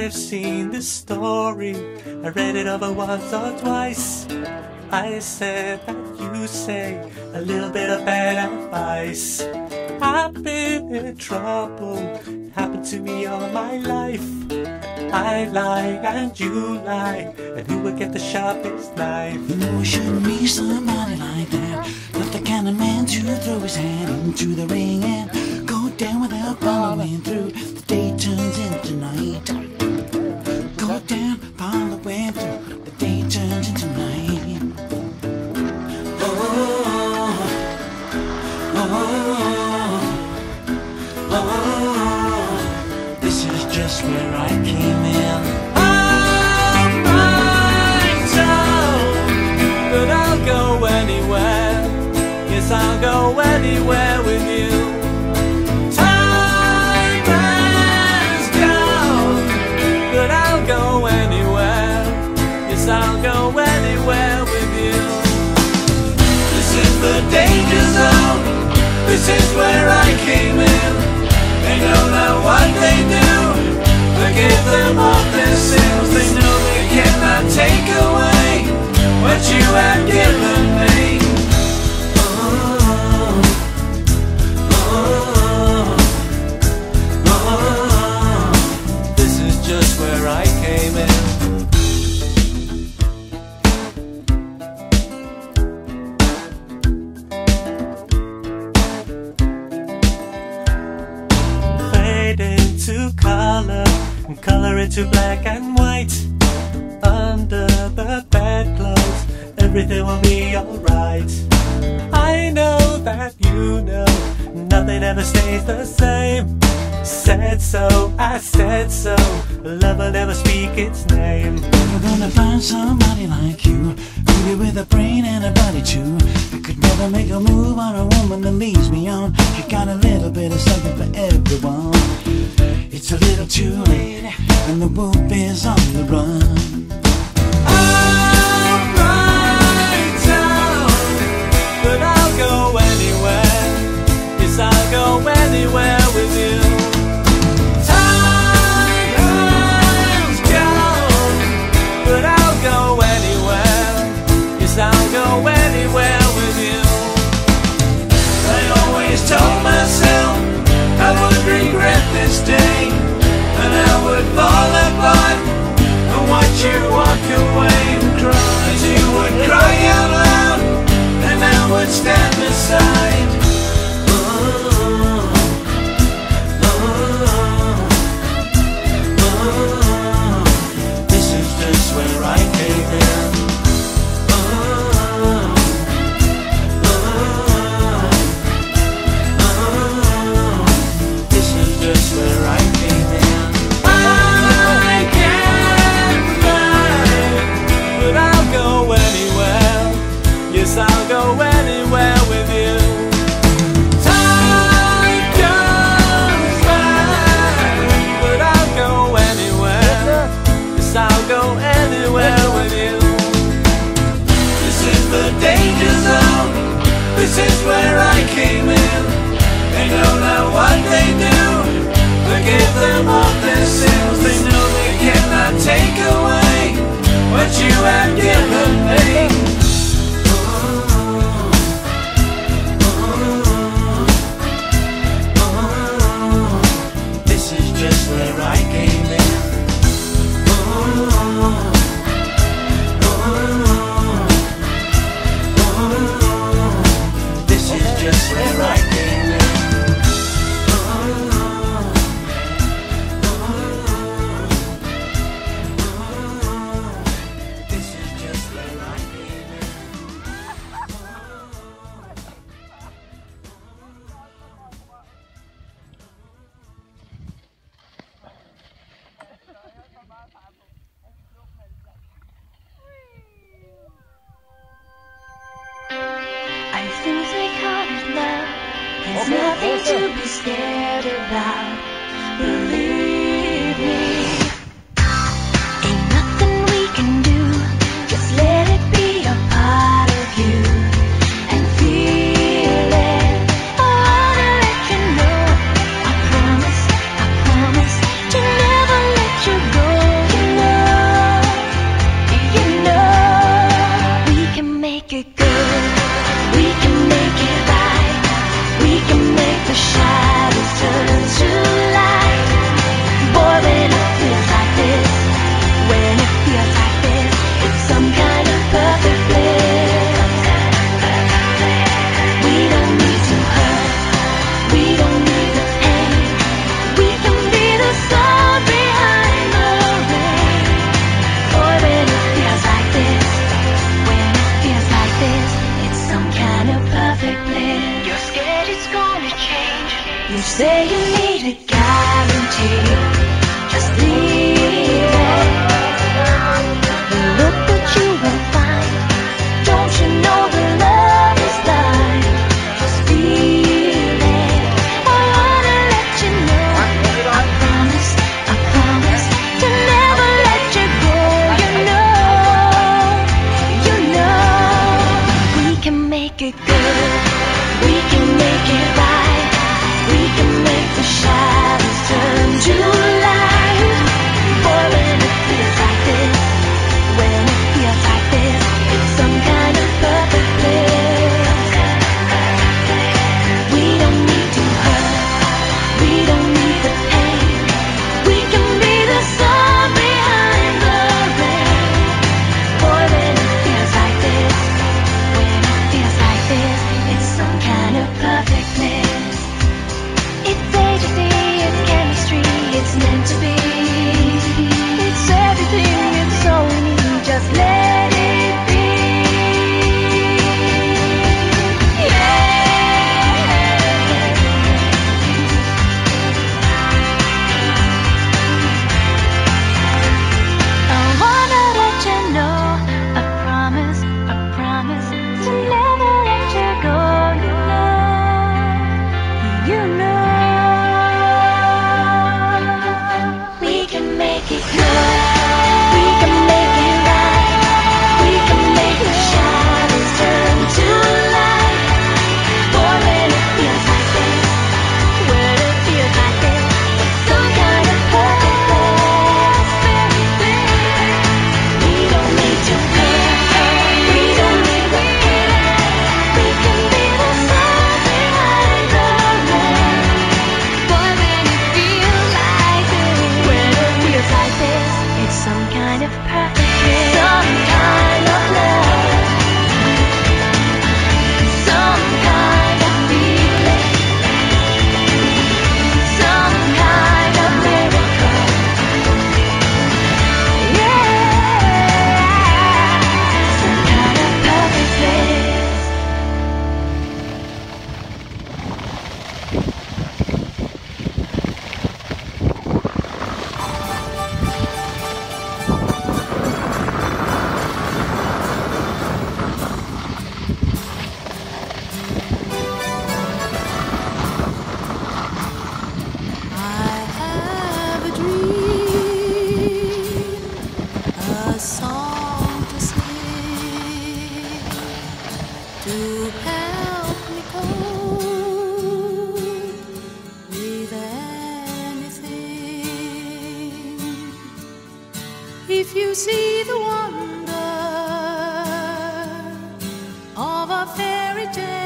I've seen this story. I read it over once or twice. I said that you say a little bit of bad advice. I've been in trouble. It happened to me all my life. I lie and you lie, and who will get the sharpest knife? You know, shouldn't be somebody like that. Not the kind of man to throw his hand into the ring and go down without following through. Danger zone. This is where I came in. They know that what they do, forgive them of their sins. They know they cannot take away what you have given color and color into black and white. Under the bedclothes, everything will be alright. I know that you know nothing ever stays the same. Said so, I said so. Love will never speak its name. You're gonna find somebody like you, maybe with a brain and a body too. You could never make a move on a woman that leads me on. You got a little bit of something for everyone. And the wolf is on the run. There's nothing to be scared about. Take if you see the wonder of a fairy tale.